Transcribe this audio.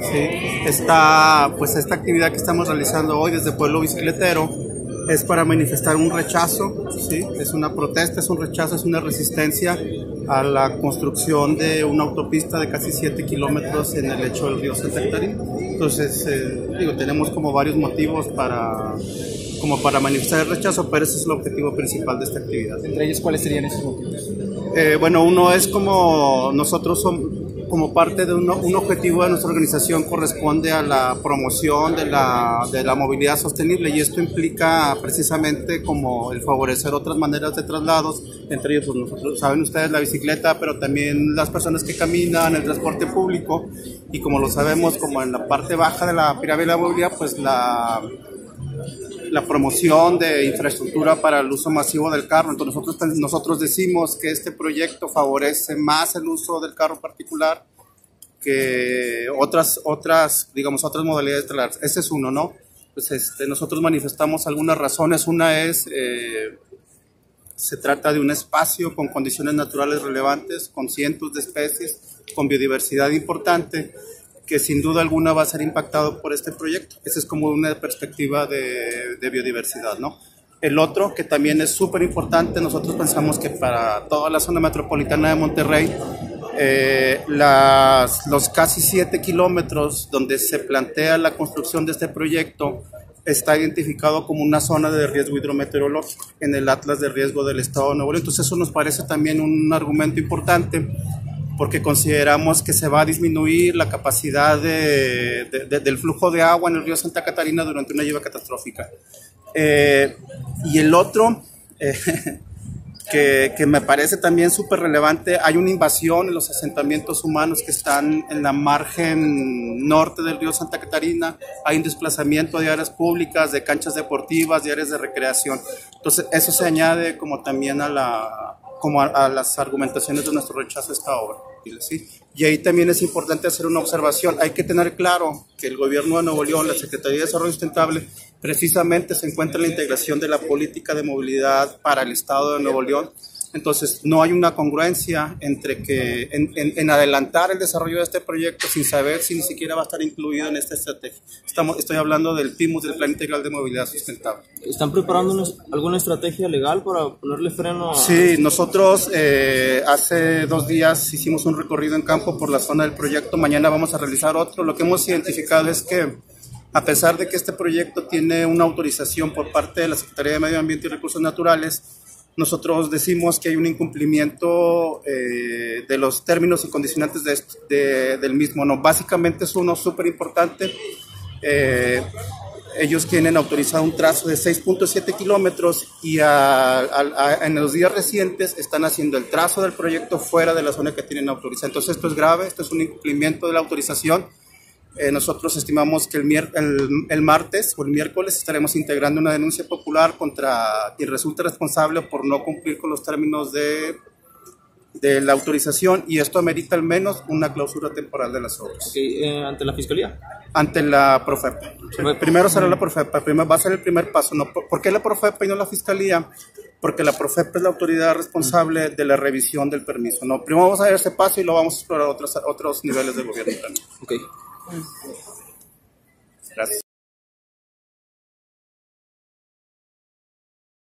Sí, esta, pues esta actividad que estamos realizando hoy desde Pueblo Bicicletero es para manifestar un rechazo, ¿sí? es una protesta, es un rechazo, es una resistencia a la construcción de una autopista de casi 7 kilómetros en el lecho del río Santa Catarina. Entonces, eh, digo, tenemos como varios motivos para, como para manifestar el rechazo, pero ese es el objetivo principal de esta actividad. ¿Entre ellos cuáles serían esos motivos? Eh, bueno, uno es como nosotros somos como parte de un, objetivo de nuestra organización corresponde a la promoción de la, de la, movilidad sostenible y esto implica precisamente como el favorecer otras maneras de traslados, entre ellos, pues nosotros, saben ustedes, la bicicleta, pero también las personas que caminan, el transporte público y como lo sabemos, como en la parte baja de la pirámide de la movilidad, pues la la promoción de infraestructura para el uso masivo del carro. Entonces nosotros, nosotros decimos que este proyecto favorece más el uso del carro particular que otras, otras digamos, otras modalidades de traslado. Ese es uno, ¿no? Pues este, nosotros manifestamos algunas razones. Una es, eh, se trata de un espacio con condiciones naturales relevantes, con cientos de especies, con biodiversidad importante que sin duda alguna va a ser impactado por este proyecto. Esa es como una perspectiva de, de biodiversidad, ¿no? El otro, que también es súper importante, nosotros pensamos que para toda la zona metropolitana de Monterrey, eh, las, los casi 7 kilómetros donde se plantea la construcción de este proyecto está identificado como una zona de riesgo hidrometeorológico en el Atlas de Riesgo del Estado de Nuevo León. Entonces eso nos parece también un argumento importante porque consideramos que se va a disminuir la capacidad de, de, del flujo de agua en el río Santa Catarina durante una lluvia catastrófica. Eh, y el otro, eh, que, que, me parece también súper relevante, hay una invasión en los asentamientos humanos que están en la margen norte del río Santa Catarina, hay un desplazamiento de áreas públicas, de canchas deportivas, de áreas de recreación. Entonces, eso se añade como también a la como a, las argumentaciones de nuestro rechazo a esta obra. Y ahí también es importante hacer una observación. Hay que tener claro que el gobierno de Nuevo León, la Secretaría de Desarrollo Sustentable, precisamente se encuentra en la integración de la política de movilidad para el Estado de Nuevo León. Entonces, no hay una congruencia entre que en, en, en, adelantar el desarrollo de este proyecto sin saber si ni siquiera va a estar incluido en esta estrategia. Estamos, estoy hablando del PIMUS, del Plan Integral de Movilidad Sustentable. ¿Están preparando alguna estrategia legal para ponerle freno a...? Sí, nosotros eh, hace dos días hicimos un recorrido en campo por la zona del proyecto. Mañana vamos a realizar otro. Lo que hemos identificado es que a pesar de que este proyecto tiene una autorización por parte de la Secretaría de Medio Ambiente y Recursos Naturales, nosotros decimos que hay un incumplimiento eh, de los términos y condicionantes de, de, del mismo. No, básicamente es uno súper importante. Eh, ellos tienen autorizado un trazo de 6.7 kilómetros y a, a, a, en los días recientes están haciendo el trazo del proyecto fuera de la zona que tienen autorizada. Entonces esto es grave, esto es un incumplimiento de la autorización eh, nosotros estimamos que el, el, el, martes o el miércoles estaremos integrando una denuncia popular contra quien resulte responsable por no cumplir con los términos de, de la autorización y esto amerita al menos una clausura temporal de las obras. Okay, eh, ¿Ante la Fiscalía? Ante la Profepa. Primero será la Profepa, primero va a ser el primer paso. No, ¿Por qué la Profepa y no la Fiscalía? Porque la Profepa es la autoridad responsable de la revisión del permiso. No, primero vamos a dar ese paso y luego vamos a explorar otros, otros niveles de gobierno también. Okay. That's